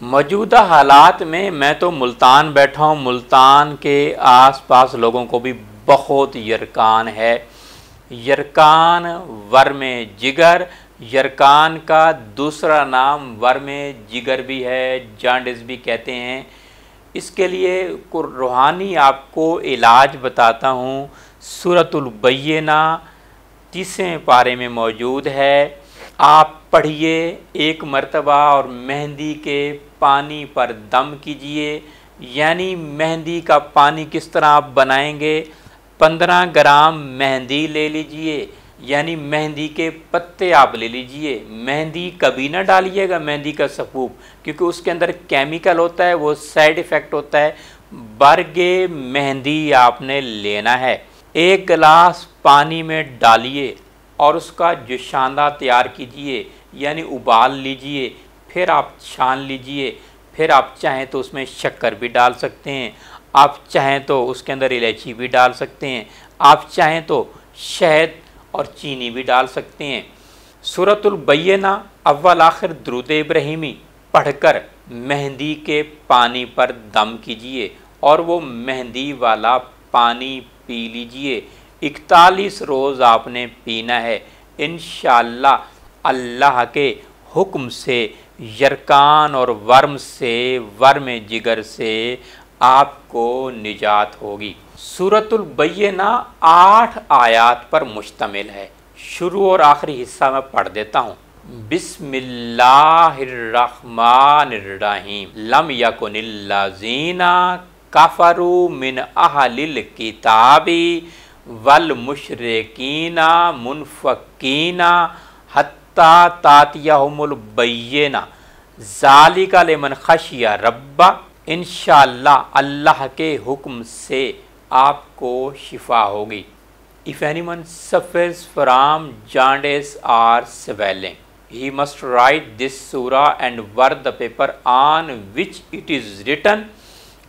موجودہ حالات میں میں تو ملتان بیٹھا ہوں۔ ملتان کے آس پاس لوگوں کو بھی بہت یرکان ہے۔ یرکان ورم جگر، یرکان کا دوسرا نام ورم جگر بھی ہے، جانڈس بھی کہتے ہیں۔ اس کے لیے روحانی آپ کو علاج بتاتا ہوں۔ صورت البینہ تیسرے پارے میں موجود ہے۔ آپ پڑھیے ایک مرتبہ اور مہندی کے پانی پر دم کیجیے۔ یعنی مہندی کا پانی کس طرح آپ بنائیں گے؟ پندرہ گرام مہندی لے لیجیے۔ یعنی مہندی کے پتے آپ لے لیجیے۔ مہندی کبھی نہ ڈالیے گا مہندی کا سپوپ کیونکہ اس کے اندر کیمیکل ہوتا ہے، وہ سائیڈ ایفیکٹ ہوتا ہے۔ برگے مہندی آپ نے لینا ہے۔ ایک گلاس پانی میں ڈالیے اور اس کا جوشاندہ تیار کیجیے یعنی ابال لیجیے۔ پھر آپ چھان لیجیے، پھر آپ چاہیں تو اس میں شکر بھی ڈال سکتے ہیں، آپ چاہیں تو اس کے اندر الائچی بھی ڈال سکتے ہیں، آپ چاہیں تو شہد اور چینی بھی ڈال سکتے ہیں۔ صورت البینہ، اول آخر درود ابراہیمی، پڑھ کر مہندی کے پانی پر دم کیجیے اور وہ مہندی والا پانی پی لیجیے۔ اکتالیس روز آپ نے پینا ہے۔ انشاءاللہ اللہ کے حکم سے یرکان اور ورم سے، ورم جگر سے آپ کو نجات ہوگی۔ صورت البینہ آٹھ آیات پر مشتمل ہے۔ شروع اور آخری حصہ میں پڑھ دیتا ہوں۔ بسم اللہ الرحمن الرحیم۔ لم یکن اللذین کفروا من اہل الكتابی والمشرقین منفقین حتی تاتیہم البینہ ذالک لمن خشی ربہ انشاءاللہ اللہ کے حکم سے آپ کو شفا ہوگی if anyone suffers from jaundice or swelling he must write this surah and work the paper on which it is written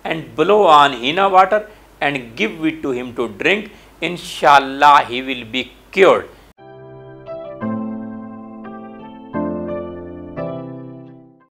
and blow on henna water and give it to him to drink inshallah he will be cured